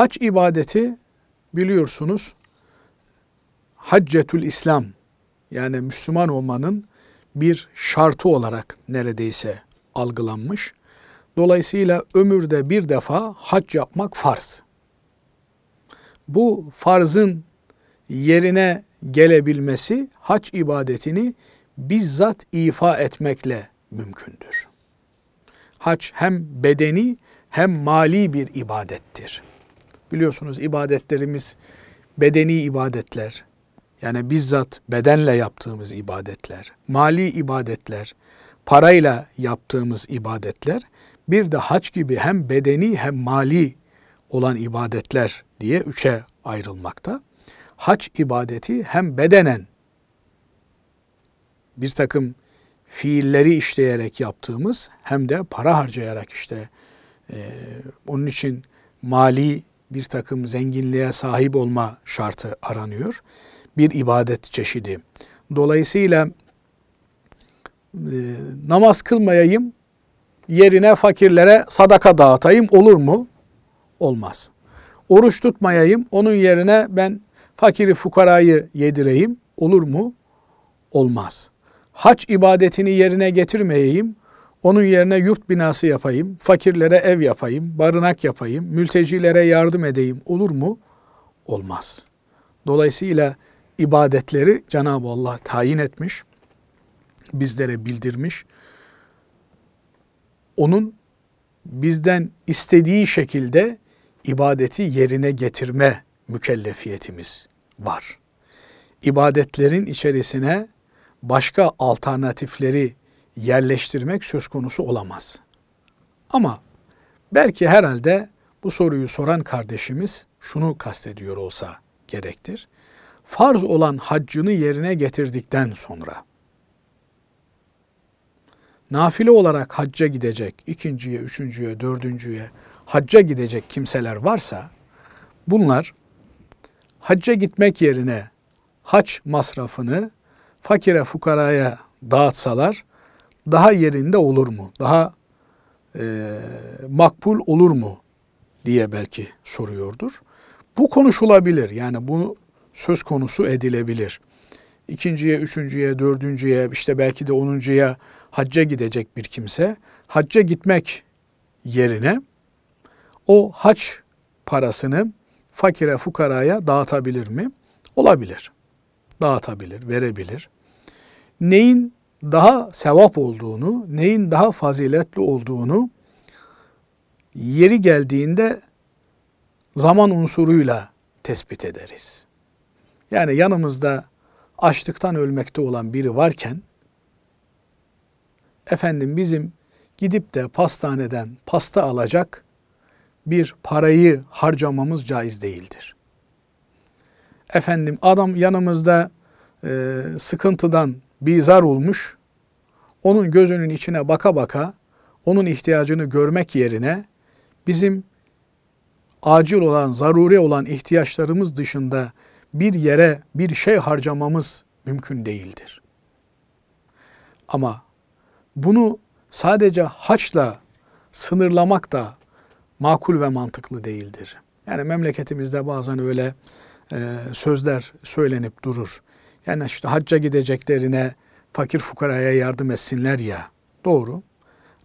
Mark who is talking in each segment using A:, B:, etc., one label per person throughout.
A: Hac ibadeti biliyorsunuz Haccetül İslam yani Müslüman olmanın bir şartı olarak neredeyse algılanmış. Dolayısıyla ömürde bir defa hac yapmak farz. Bu farzın yerine gelebilmesi hac ibadetini bizzat ifa etmekle mümkündür. Hac hem bedeni hem mali bir ibadettir. Biliyorsunuz ibadetlerimiz bedeni ibadetler, yani bizzat bedenle yaptığımız ibadetler, mali ibadetler, parayla yaptığımız ibadetler, bir de hac gibi hem bedeni hem mali olan ibadetler diye üçe ayrılmakta. Hac ibadeti hem bedenen bir takım fiilleri işleyerek yaptığımız hem de para harcayarak işte e, onun için mali bir takım zenginliğe sahip olma şartı aranıyor. Bir ibadet çeşidi. Dolayısıyla e, namaz kılmayayım, yerine fakirlere sadaka dağıtayım olur mu? Olmaz. Oruç tutmayayım, onun yerine ben fakiri fukarayı yedireyim olur mu? Olmaz. Hac ibadetini yerine getirmeyeyim, onun yerine yurt binası yapayım, fakirlere ev yapayım, barınak yapayım, mültecilere yardım edeyim olur mu? Olmaz. Dolayısıyla ibadetleri Cenab-ı Allah tayin etmiş, bizlere bildirmiş. Onun bizden istediği şekilde ibadeti yerine getirme mükellefiyetimiz var. İbadetlerin içerisine başka alternatifleri yerleştirmek söz konusu olamaz. Ama belki herhalde bu soruyu soran kardeşimiz şunu kastediyor olsa gerektir. Farz olan haccını yerine getirdikten sonra nafile olarak hacca gidecek, ikinciye, üçüncüye, dördüncüye hacca gidecek kimseler varsa bunlar hacca gitmek yerine hac masrafını fakire fukaraya dağıtsalar daha yerinde olur mu? Daha e, makbul olur mu? diye belki soruyordur. Bu konuşulabilir. Yani bu söz konusu edilebilir. İkinciye, üçüncüye, dördüncüye, işte belki de onuncuya hacca gidecek bir kimse, hacca gitmek yerine o hac parasını fakire, fukaraya dağıtabilir mi? Olabilir. Dağıtabilir, verebilir. Neyin daha sevap olduğunu, neyin daha faziletli olduğunu yeri geldiğinde zaman unsuruyla tespit ederiz. Yani yanımızda açlıktan ölmekte olan biri varken efendim bizim gidip de pastaneden pasta alacak bir parayı harcamamız caiz değildir. Efendim adam yanımızda e, sıkıntıdan bizar olmuş, onun gözünün içine baka baka onun ihtiyacını görmek yerine bizim acil olan, zaruri olan ihtiyaçlarımız dışında bir yere bir şey harcamamız mümkün değildir. Ama bunu sadece haçla sınırlamak da makul ve mantıklı değildir. Yani memleketimizde bazen öyle e, sözler söylenip durur. Yani işte hacca gideceklerine fakir fukaraya yardım etsinler ya. Doğru.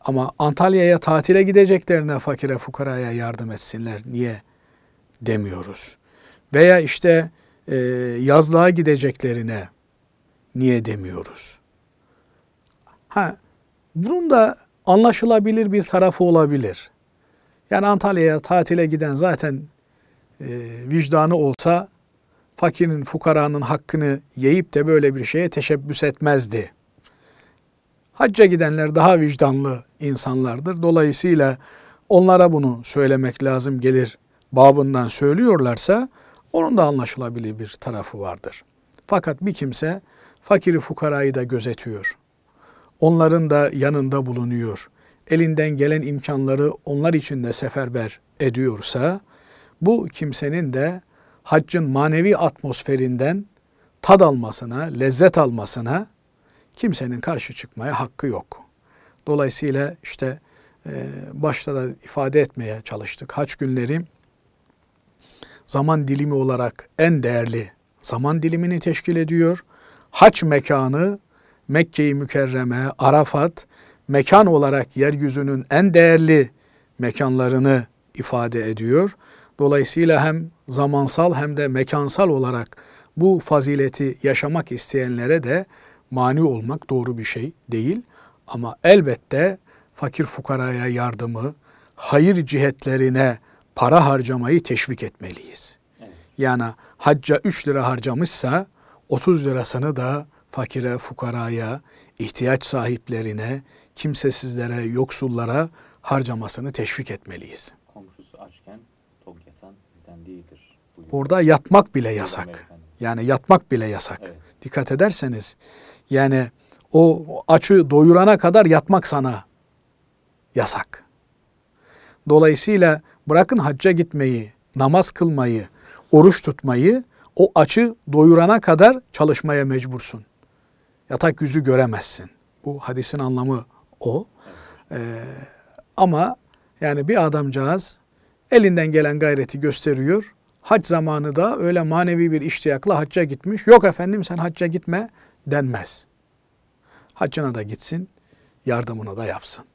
A: Ama Antalya'ya tatile gideceklerine fakire fukaraya yardım etsinler. Niye demiyoruz? Veya işte e, yazlığa gideceklerine niye demiyoruz? Ha, bunun da anlaşılabilir bir tarafı olabilir. Yani Antalya'ya tatile giden zaten e, vicdanı olsa fakirin, fukaranın hakkını yiyip de böyle bir şeye teşebbüs etmezdi. Hacca gidenler daha vicdanlı insanlardır. Dolayısıyla onlara bunu söylemek lazım gelir babından söylüyorlarsa onun da anlaşılabilir bir tarafı vardır. Fakat bir kimse fakiri fukarayı da gözetiyor. Onların da yanında bulunuyor. Elinden gelen imkanları onlar için de seferber ediyorsa bu kimsenin de haccın manevi atmosferinden tad almasına, lezzet almasına kimsenin karşı çıkmaya hakkı yok. Dolayısıyla işte e, başta da ifade etmeye çalıştık. Hac günleri zaman dilimi olarak en değerli zaman dilimini teşkil ediyor. Haç mekanı Mekke-i Mükerreme, Arafat mekan olarak yeryüzünün en değerli mekanlarını ifade ediyor. Dolayısıyla hem zamansal hem de mekansal olarak bu fazileti yaşamak isteyenlere de mani olmak doğru bir şey değil. Ama elbette fakir fukaraya yardımı, hayır cihetlerine para harcamayı teşvik etmeliyiz.
B: Evet.
A: Yani hacca 3 lira harcamışsa 30 lirasını da fakire, fukaraya, ihtiyaç sahiplerine, kimsesizlere, yoksullara harcamasını teşvik etmeliyiz. Orada yatmak bile yasak. Yani yatmak bile yasak.
B: Evet.
A: Dikkat ederseniz yani o açı doyurana kadar yatmak sana yasak. Dolayısıyla bırakın hacca gitmeyi, namaz kılmayı, oruç tutmayı o açı doyurana kadar çalışmaya mecbursun. Yatak yüzü göremezsin. Bu hadisin anlamı o. Ee, ama yani bir adamcağız elinden gelen gayreti gösteriyor. Hac zamanı da öyle manevi bir iştiyakla hacca gitmiş. Yok efendim sen hacca gitme denmez. Haccına da gitsin, yardımını da yapsın.